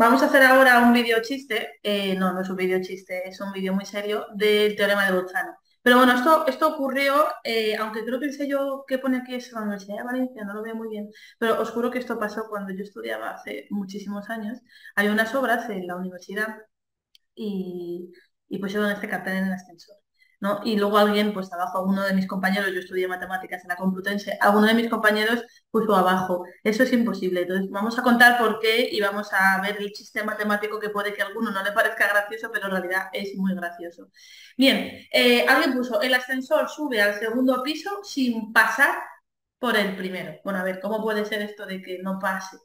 Vamos a hacer ahora un vídeo chiste, eh, no, no es un vídeo chiste, es un vídeo muy serio del teorema de Bolzano. Pero bueno, esto, esto ocurrió, eh, aunque creo que el sello que pone aquí es la Universidad de Valencia, no lo veo muy bien, pero os juro que esto pasó cuando yo estudiaba hace muchísimos años. Hay unas obras en la universidad y, y pusieron este cartel en el ascensor. ¿No? Y luego alguien, pues abajo, uno de mis compañeros, yo estudié matemáticas en la Complutense, alguno de mis compañeros puso abajo. Eso es imposible. Entonces vamos a contar por qué y vamos a ver el chiste matemático que puede que alguno no le parezca gracioso, pero en realidad es muy gracioso. Bien, eh, alguien puso, el ascensor sube al segundo piso sin pasar por el primero. Bueno, a ver, ¿cómo puede ser esto de que no pase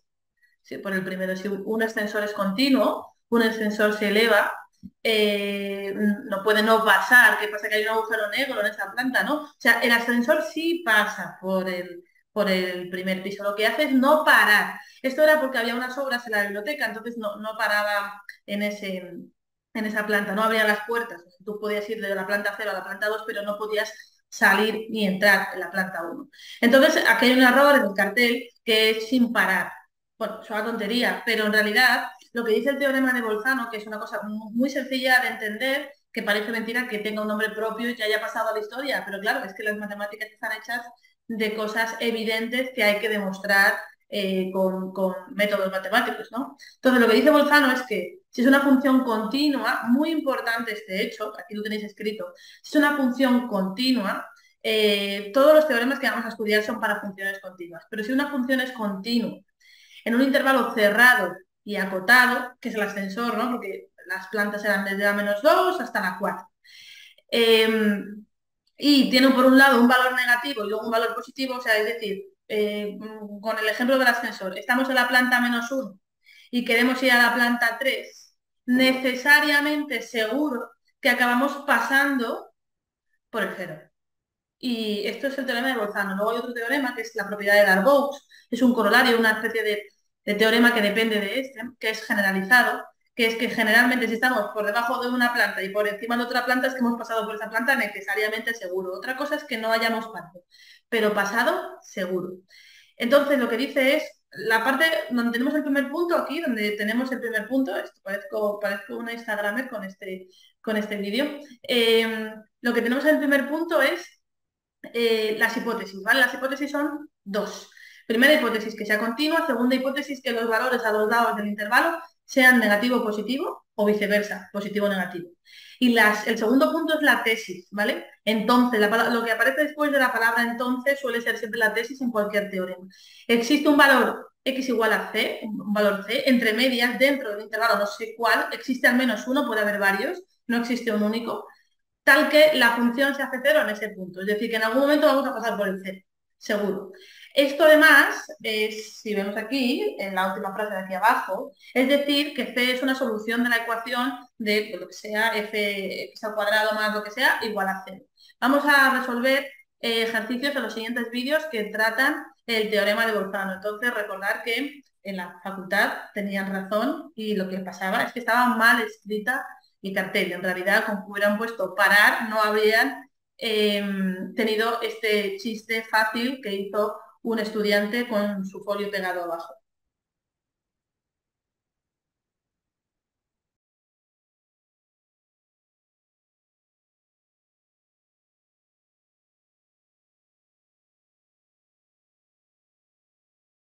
por el primero? Si un ascensor es continuo, un ascensor se eleva, eh, no puede no pasar, que pasa que hay un agujero negro en esa planta, ¿no? O sea, el ascensor sí pasa por el, por el primer piso, lo que hace es no parar. Esto era porque había unas obras en la biblioteca, entonces no, no paraba en, ese, en esa planta, no abría las puertas. Tú podías ir de la planta 0 a la planta 2, pero no podías salir ni entrar en la planta 1. Entonces, aquí hay un error en el cartel que es sin parar. Bueno, es una tontería, pero en realidad lo que dice el teorema de Bolzano, que es una cosa muy sencilla de entender, que parece mentira que tenga un nombre propio y que haya pasado a la historia, pero claro, es que las matemáticas están hechas de cosas evidentes que hay que demostrar eh, con, métodos matemáticos, ¿no? Entonces, lo que dice Bolzano es que si es una función continua, muy importante este hecho, aquí lo tenéis escrito, si es una función continua, eh, todos los teoremas que vamos a estudiar son para funciones continuas, pero si una función es continua en un intervalo cerrado y acotado, que es el ascensor, ¿no? Porque las plantas eran desde la menos 2 hasta la 4. Em, y tiene por un lado un valor negativo y luego un valor positivo, o sea, es decir, eh, con el ejemplo del ascensor, estamos en la planta menos 1 y queremos ir a la planta 3, necesariamente seguro que acabamos pasando por el cero. Y esto es el teorema de Bolzano. Luego hay otro teorema que es la propiedad de Darboux, es un corolario, una especie de el teorema que depende de este, que es generalizado, que es que generalmente si estamos por debajo de una planta y por encima de otra planta es que hemos pasado por esa planta necesariamente seguro. Otra cosa es que no hayamos pasado, pero pasado seguro. Entonces lo que dice es, la parte donde tenemos el primer punto, aquí donde tenemos el primer punto, esto parezco, parezco una Instagramer con este, con este vídeo, em, lo que tenemos en el primer punto es eh, las hipótesis, ¿vale? Las hipótesis son dos. Primera hipótesis que sea continua, segunda hipótesis que los valores a los lados del intervalo sean negativo o positivo o viceversa, positivo o negativo. Y el segundo punto es la tesis, ¿vale? Entonces, lo que aparece después de la palabra entonces suele ser siempre la tesis en cualquier teorema. Existe un valor x igual a c, un valor c, entre medias, dentro del intervalo, no sé cuál, existe al menos uno, puede haber varios, no existe un único, tal que la función se hace cero en ese punto. Es decir, que en algún momento vamos a pasar por el cero, seguro. Esto además, es, si vemos aquí, en la última frase de aquí abajo, es decir que C es una solución de la ecuación de lo que sea f al cuadrado más lo que sea igual a 0. Vamos a resolver eh, ejercicios en los siguientes vídeos que tratan el teorema de Bolzano. Entonces, recordar que en la facultad tenían razón y lo que pasaba es que estaba mal escrita el cartel. En realidad, como hubieran puesto parar, no habrían em, tenido este chiste fácil que hizo un estudiante con su folio pegado abajo.